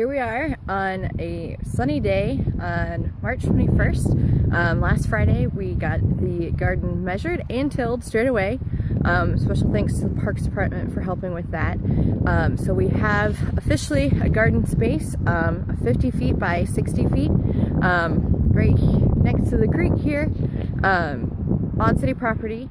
Here we are on a sunny day on March 21st. Um, last Friday we got the garden measured and tilled straight away. Um, special thanks to the Parks Department for helping with that. Um, so we have officially a garden space, um, 50 feet by 60 feet, um, right next to the creek here um, on city property.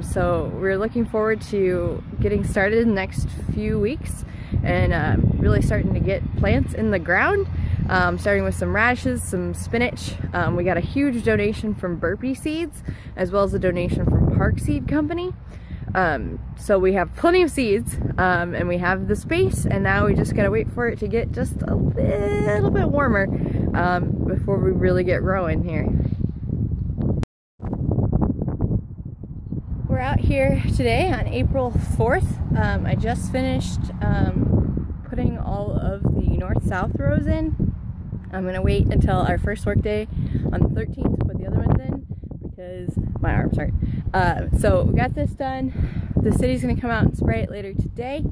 so we're looking forward to getting started in the next few weeks and uh, really starting to get plants in the ground. Um, starting with some radishes, some spinach. Um, we got a huge donation from Burpee Seeds, as well as a donation from Park Seed Company. Um, so we have plenty of seeds, um, and we have the space, and now we just gotta wait for it to get just a little bit warmer um, before we really get growing here. We're out here today on April 4th. Um, I just finished putting all of the north-south rows in. I'm gonna wait until our first work day on the 13th to put the other ones in because my arms hurt. Uh, so we got this done. The city's gonna come out and spray it later today.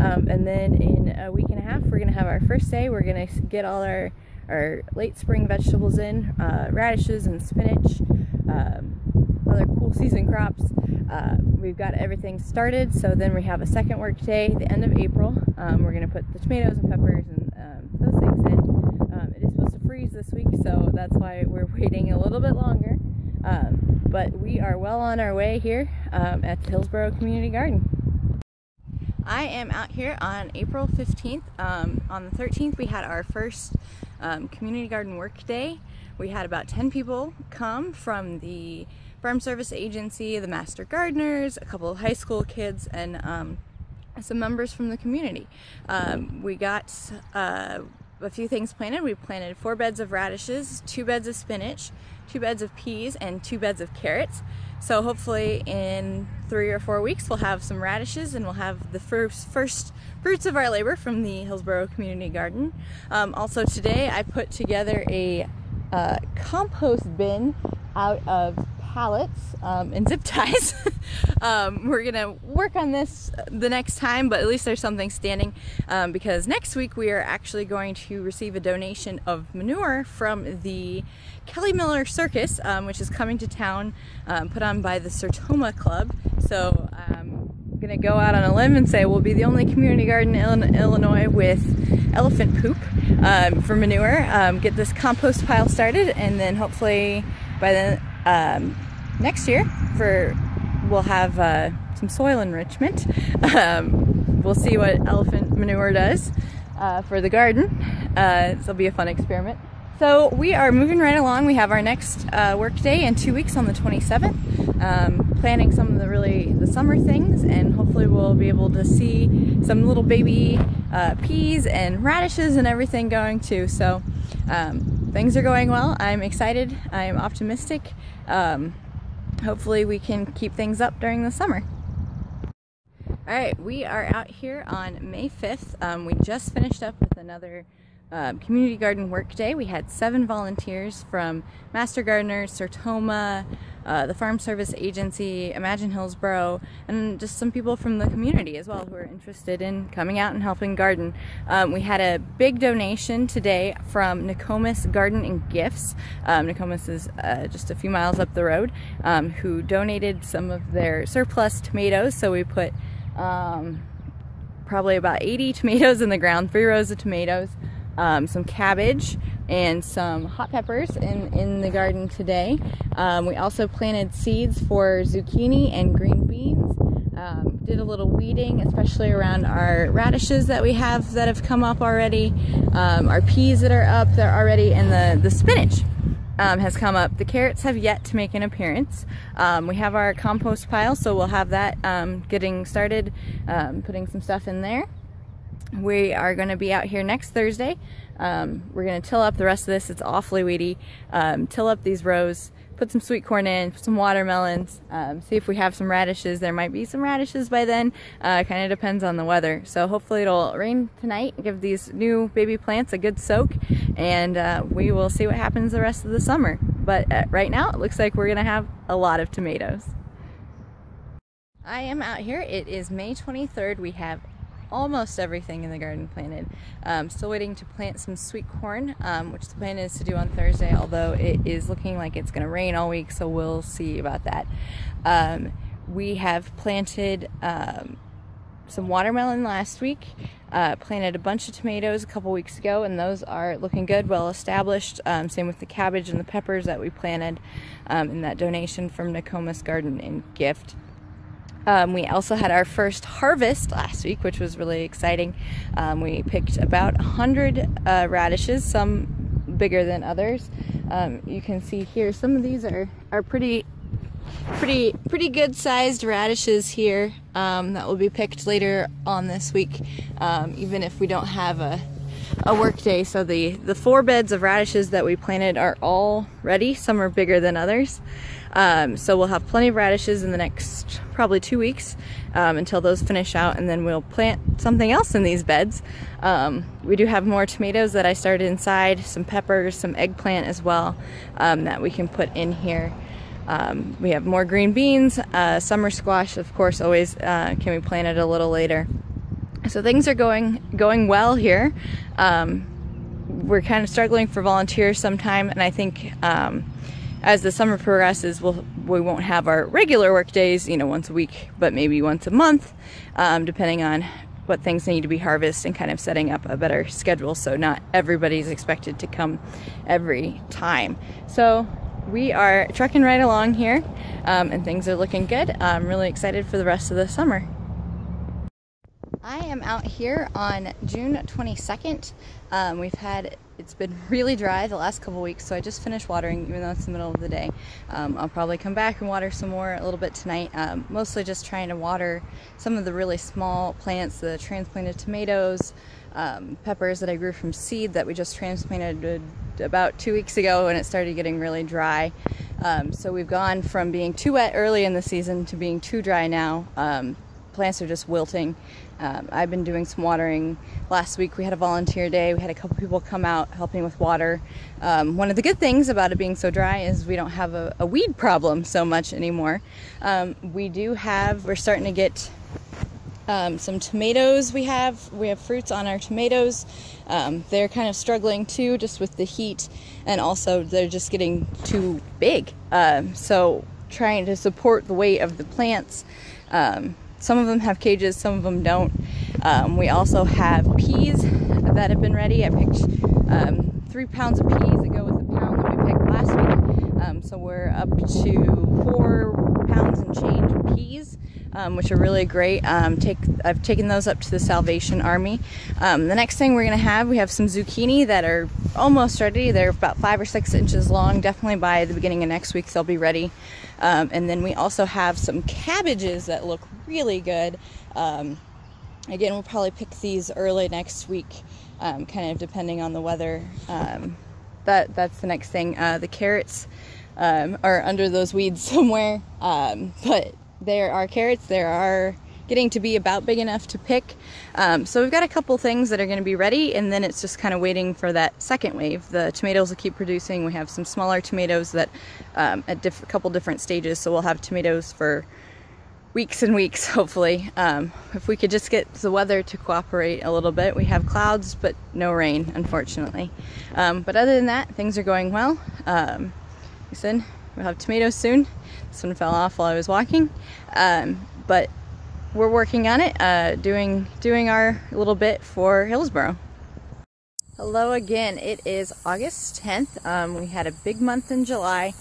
Um, and then in a week and a half, we're gonna have our first day. We're gonna get all our, our late spring vegetables in, uh, radishes and spinach, um, other cool season crops. Uh, we've got everything started, so then we have a second work day the end of April. Um, we're going to put the tomatoes and peppers and um, those things in. Um, it is supposed to freeze this week, so that's why we're waiting a little bit longer. Um, but we are well on our way here um, at the Hillsboro Community Garden. I am out here on April 15th. Um, on the 13th, we had our first community garden work day. We had about 10 people come from the Farm Service Agency, the Master Gardeners, a couple of high school kids, and um, some members from the community. Um, we got uh, a few things planted. We planted four beds of radishes, two beds of spinach, two beds of peas, and two beds of carrots. So hopefully in three or four weeks we'll have some radishes and we'll have the first, first fruits of our labor from the Hillsboro Community Garden. Um, also today I put together a uh, compost bin out of pallets um, and zip ties. um, we're gonna work on this the next time, but at least there's something standing um, because next week we are actually going to receive a donation of manure from the Kelly Miller Circus, um, which is coming to town, um, put on by the Sertoma Club. So I'm gonna go out on a limb and say we'll be the only community garden in Illinois with elephant poop um, for manure. get this compost pile started, and then hopefully by the um, next year for we'll have uh, some soil enrichment. Um, we'll see what elephant manure does uh, for the garden. Uh, this will be a fun experiment. So we are moving right along. We have our next uh, work day in two weeks on the 27th. Um, planning some of the really the summer things and hopefully we'll be able to see some little baby uh, peas and radishes and everything going too. So um, things are going well. I'm excited. I'm optimistic. Um, hopefully we can keep things up during the summer. All right, we are out here on May 5th. Um, we just finished up with another uh, community garden work day. We had seven volunteers from Master Gardeners, Sertoma, uh, the Farm Service Agency, Imagine Hillsboro, and just some people from the community as well who are interested in coming out and helping garden. Um, we had a big donation today from Nokomis Garden and Gifts. Um, is uh, just a few miles up the road, um, who donated some of their surplus tomatoes. So we put um, probably about 80 tomatoes in the ground, three rows of tomatoes, um, some cabbage, and some hot peppers in, in the garden today. Um, we also planted seeds for zucchini and green beans. Um, did a little weeding, especially around our radishes that we have that have come up already, um, our peas that are up there already, and the, the spinach um, has come up. The carrots have yet to make an appearance. Um, we have our compost pile, so we'll have that um, getting started, um, putting some stuff in there. We are going to be out here next Thursday. Um, we're going to till up the rest of this. It's awfully weedy. Um, till up these rows, put some sweet corn in, some watermelons, um, see if we have some radishes. There might be some radishes by then. Uh, kind of depends on the weather. So hopefully it'll rain tonight, give these new baby plants a good soak, and uh, we will see what happens the rest of the summer. But uh, right now, it looks like we're going to have a lot of tomatoes. I am out here. It is May 23rd. We have almost everything in the garden planted. Um, still waiting to plant some sweet corn, um, which the plan is to do on Thursday, although it is looking like it's going to rain all week, so we'll see about that. Um, we have planted um, some watermelon last week, uh, planted a bunch of tomatoes a couple weeks ago, and those are looking good, well established. Um, same with the cabbage and the peppers that we planted um, in that donation from Nokomis Garden and Gift. Um, we also had our first harvest last week, which was really exciting. Um, we picked about 100 uh, radishes, some bigger than others. Um, you can see here some of these are, are pretty pretty pretty good sized radishes here um, that will be picked later on this week um, even if we don't have a, a work day. So the the four beds of radishes that we planted are all ready. Some are bigger than others. Um, so we'll have plenty of radishes in the next probably two weeks um, until those finish out and then we'll plant something else in these beds. Um, we do have more tomatoes that I started inside some peppers some eggplant as well um, that we can put in here. Um, we have more green beans, uh, summer squash, of course, always uh, can be planted a little later. So things are going going well here. Um, we're kind of struggling for volunteers sometime, and I think um, as the summer progresses, we'll we won't have our regular work days, you know, once a week, but maybe once a month, um, depending on what things need to be harvested and kind of setting up a better schedule so not everybody's expected to come every time. So we are trucking right along here um, and things are looking good. I'm really excited for the rest of the summer. I am out here on June 22nd. Um, we've had, it's been really dry the last couple weeks, so I just finished watering even though it's the middle of the day. Um, I'll probably come back and water some more a little bit tonight, um, mostly just trying to water some of the really small plants, the transplanted tomatoes, um, peppers that I grew from seed that we just transplanted about two weeks ago and it started getting really dry. Um, so we've gone from being too wet early in the season to being too dry now. Plants are just wilting. Um, I've been doing some watering. Last week we had a volunteer day. We had a couple people come out helping with water. Um, one of the good things about it being so dry is we don't have a, a weed problem so much anymore. Um, we do have, we're starting to get um, some tomatoes we have. We have fruits on our tomatoes. Um, they're kind of struggling too, just with the heat, and also they're just getting too big. Um, so trying to support the weight of the plants. Um, some of them have cages, some of them don't. Um, we also have peas that have been ready. I picked um, three pounds of peas that go with the pound that we picked last week. so we're up to four pounds and change of peas um, which are really great. Um, take, I've taken those up to the Salvation Army. Um, the next thing we're going to have, we have some zucchini that are almost ready. They're about five or six inches long. Definitely by the beginning of next week they'll be ready. Um, and then we also have some cabbages that look really good. Um, again, we'll probably pick these early next week, um, kind of depending on the weather. that That's the next thing. Uh, the carrots are under those weeds somewhere, but there are carrots, there are getting to be about big enough to pick. Um, so we've got a couple things that are going to be ready and then it's just kind of waiting for that second wave. The tomatoes will keep producing. We have some smaller tomatoes that um, at a couple different stages so we'll have tomatoes for weeks and weeks hopefully. Um, if we could just get the weather to cooperate a little bit. We have clouds but no rain unfortunately. Um, but other than that things are going well. Um, like I said we'll have tomatoes soon. This one fell off while I was walking. Um, but we're working on it, uh, doing, doing our little bit for Hillsboro. Hello again, it is August 10th. Um, we had a big month in July.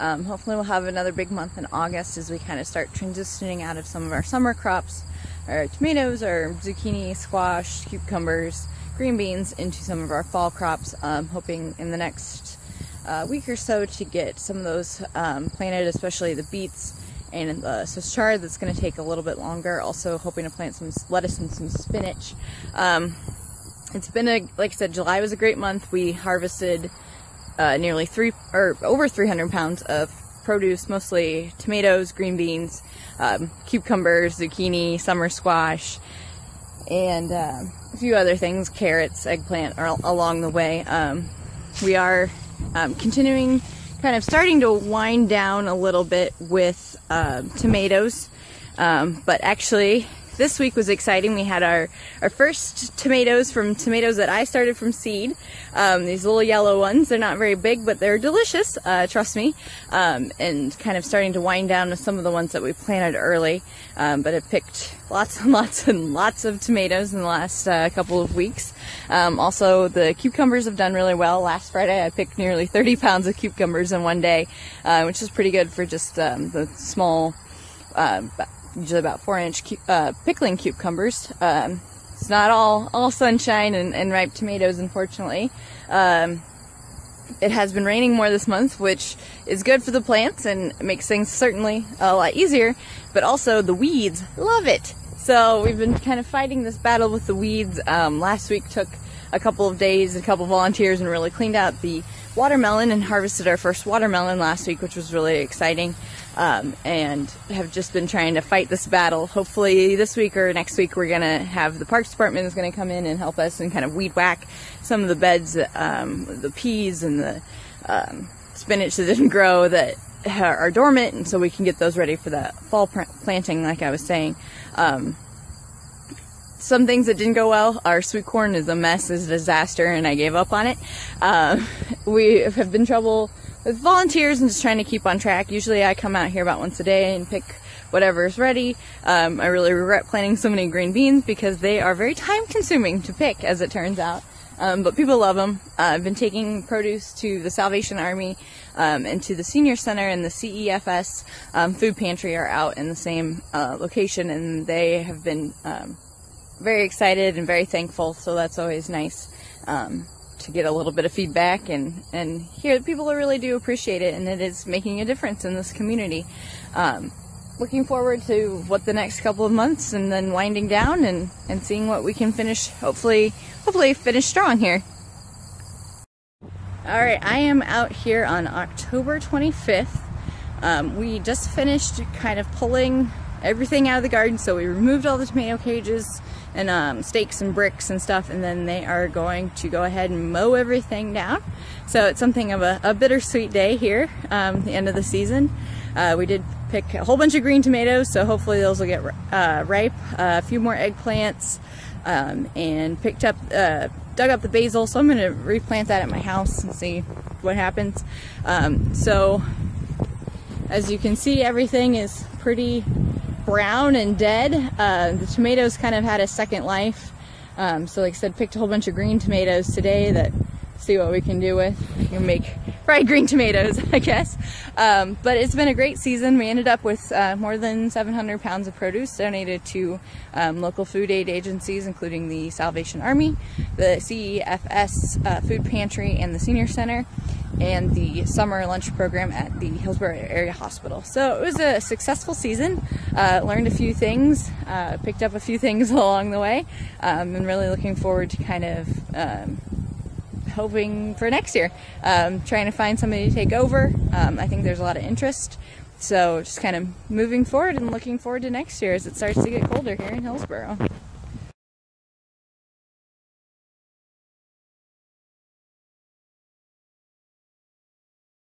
Um, hopefully we'll have another big month in August as we kind of start transitioning out of some of our summer crops, our tomatoes, our zucchini, squash, cucumbers, green beans into some of our fall crops. Um, hoping in the next uh, week or so to get some of those um, planted, especially the beets and the chard that's going to take a little bit longer. Also hoping to plant some lettuce and some spinach. Um, it's been a, like I said, July was a great month. We harvested uh, nearly three or over 300 pounds of produce, mostly tomatoes, green beans, um, cucumbers, zucchini, summer squash, and uh, a few other things, carrots, eggplant are along the way. Um, we are um, continuing, kind of starting to wind down a little bit with uh, tomatoes, um, but actually this week was exciting. We had our, our first tomatoes from tomatoes that I started from seed. Um, these little yellow ones, they're not very big, but they're delicious, uh, trust me. Um, and kind of starting to wind down to some of the ones that we planted early. Um, but it picked lots and lots and lots of tomatoes in the last uh, couple of weeks. Um, also, the cucumbers have done really well. Last Friday, I picked nearly 30 pounds of cucumbers in one day, uh, which is pretty good for just um, the small, uh, usually about four inch uh, pickling cucumbers. Um, it's not all all sunshine and, and ripe tomatoes, unfortunately. Um, it has been raining more this month, which is good for the plants and makes things certainly a lot easier, but also the weeds love it. So we've been kind of fighting this battle with the weeds. Um, last week took a couple of days, a couple of volunteers, and really cleaned out the watermelon and harvested our first watermelon last week, which was really exciting. Um, and have just been trying to fight this battle. Hopefully, this week or next week, we're gonna have the Parks Department is gonna come in and help us and kind of weed whack some of the beds, um, the peas and the um, spinach that didn't grow that are dormant, and so we can get those ready for the fall planting, like I was saying. Um, some things that didn't go well. Our sweet corn is a mess, is a disaster, and I gave up on it. Um, we have been trouble with volunteers and just trying to keep on track. Usually I come out here about once a day and pick whatever is ready. Um, I really regret planting so many green beans because they are very time consuming to pick, as it turns out. Um, but people love them. Uh, I've been taking produce to the Salvation Army um, and to the Senior Center and the CEFS um, food pantry are out in the same uh, location, and they have been um, very excited and very thankful. So that's always nice um, to get a little bit of feedback and and hear that people really do appreciate it, and it is making a difference in this community. Um, looking forward to what the next couple of months and then winding down and, and seeing what we can finish, hopefully, hopefully finish strong here. All right, I am out here on October 25th. Um, we just finished kind of pulling everything out of the garden. So we removed all the tomato cages and um, stakes and bricks and stuff, and then they are going to go ahead and mow everything down. So it's something of a, a bittersweet day here, um, the end of the season. Uh, we did pick a whole bunch of green tomatoes, so hopefully those will get uh, ripe. Uh, a few more eggplants, um, and picked up, uh, dug up the basil, so I'm going to replant that at my house and see what happens. Um, so as you can see, everything is pretty brown and dead. Uh, the tomatoes kind of had a second life. Um, so like I said, picked a whole bunch of green tomatoes today that see what we can do with. You can make fried green tomatoes, I guess. Um, but it's been a great season. We ended up with uh, more than 700 pounds of produce donated to um, local food aid agencies, including the Salvation Army, the CEFS uh, Food Pantry, and the Senior Center, and the summer lunch program at the Hillsboro Area Hospital. So it was a successful season. Uh, learned a few things, uh, picked up a few things along the way, um, and really looking forward to kind of um, hoping for next year. Um, trying to find somebody to take over. Um, I think there's a lot of interest. So just kind of moving forward and looking forward to next year as it starts to get colder here in Hillsboro.